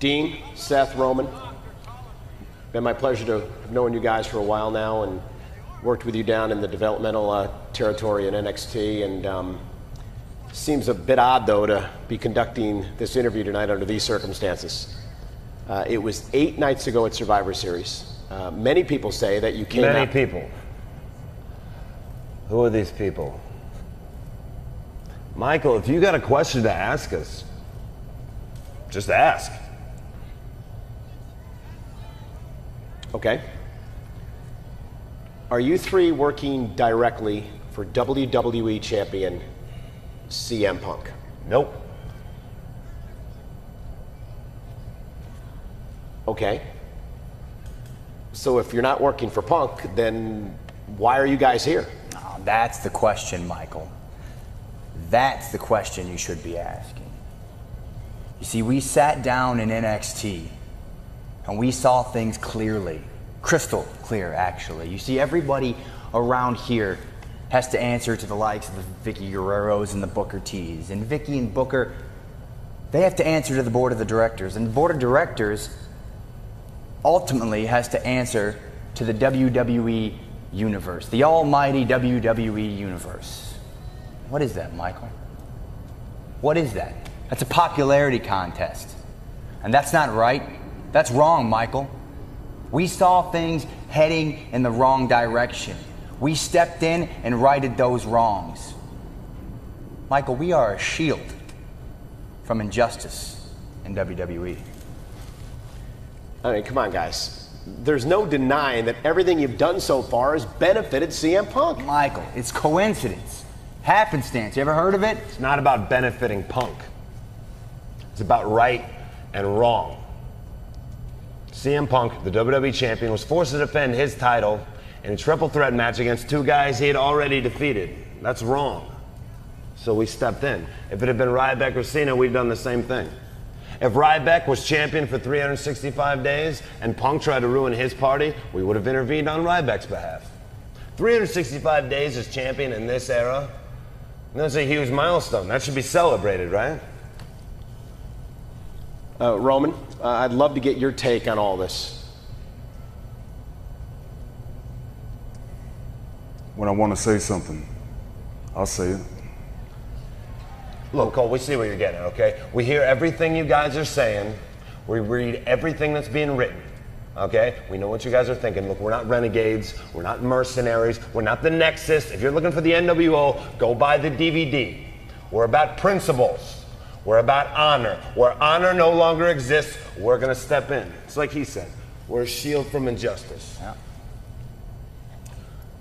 Dean, Seth, Roman, been my pleasure to have known you guys for a while now and worked with you down in the developmental uh, territory in NXT. And um, seems a bit odd, though, to be conducting this interview tonight under these circumstances. Uh, it was eight nights ago at Survivor Series. Uh, many people say that you came Many out. people. Who are these people? Michael, if you got a question to ask us, just ask. Okay. Are you three working directly for WWE Champion CM Punk? Nope. Okay. So if you're not working for Punk, then why are you guys here? Oh, that's the question, Michael. That's the question you should be asking. You see, we sat down in NXT and we saw things clearly. Crystal clear, actually. You see, everybody around here has to answer to the likes of the Vickie Guerreros and the Booker T's. And Vickie and Booker, they have to answer to the board of the directors. And the board of directors ultimately has to answer to the WWE universe, the almighty WWE universe. What is that, Michael? What is that? That's a popularity contest. And that's not right. That's wrong, Michael. We saw things heading in the wrong direction. We stepped in and righted those wrongs. Michael, we are a shield from injustice in. WWE. I mean, come on, guys. There's no denying that everything you've done so far has benefited CM Punk. Michael, it's coincidence, happenstance. You ever heard of it? It's not about benefiting Punk. It's about right and wrong. CM Punk, the WWE champion, was forced to defend his title in a triple threat match against two guys he had already defeated. That's wrong. So we stepped in. If it had been Ryback or Cena, we'd done the same thing. If Ryback was champion for 365 days and Punk tried to ruin his party, we would have intervened on Ryback's behalf. 365 days as champion in this era, that's a huge milestone. That should be celebrated, right? Uh, Roman, uh, I'd love to get your take on all this. When I want to say something, I'll say it. Look, Cole, we see what you're getting, okay? We hear everything you guys are saying. We read everything that's being written, okay? We know what you guys are thinking. Look, we're not renegades. We're not mercenaries. We're not the Nexus. If you're looking for the NWO, go buy the DVD. We're about principles. We're about honor. Where honor no longer exists, we're going to step in. It's like he said. We're a shield from injustice. Yeah.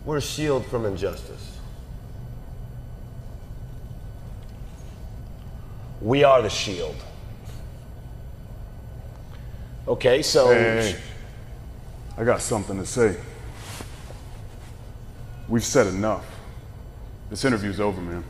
We're a shield from injustice. We are the shield. Okay, so. Hey, hey, hey. I got something to say. We've said enough. This interview's over, man.